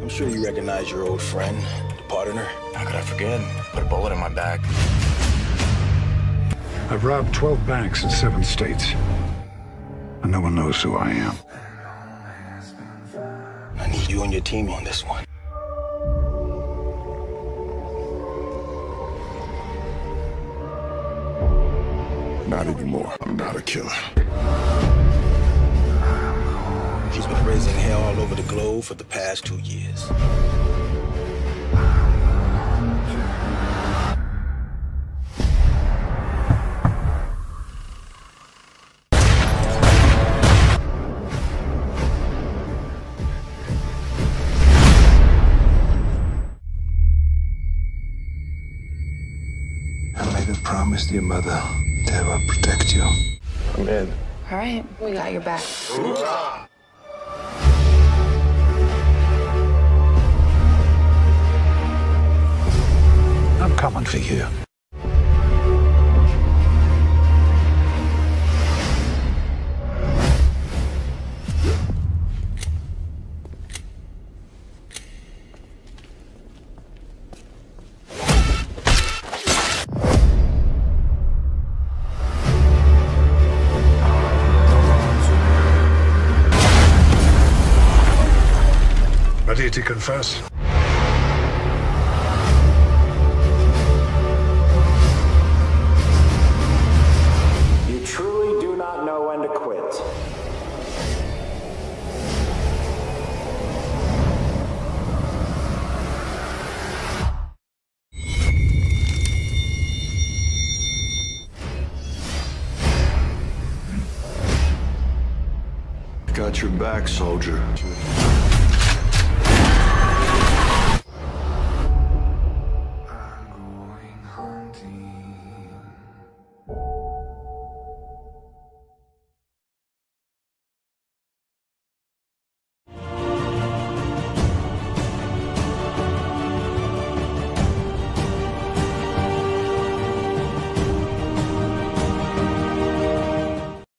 I'm sure you recognize your old friend, the partner. How could I forget? Put a bullet in my back. I've robbed 12 banks in seven states. And no one knows who I am. I need you and your team on this one. Not anymore. I'm not a killer. She's been raising hell all over the globe for the past two years. I made a promise to your mother that I will protect you. I'm in. All right, we got your back. I'm coming for you. Ready to confess? Got your back, soldier.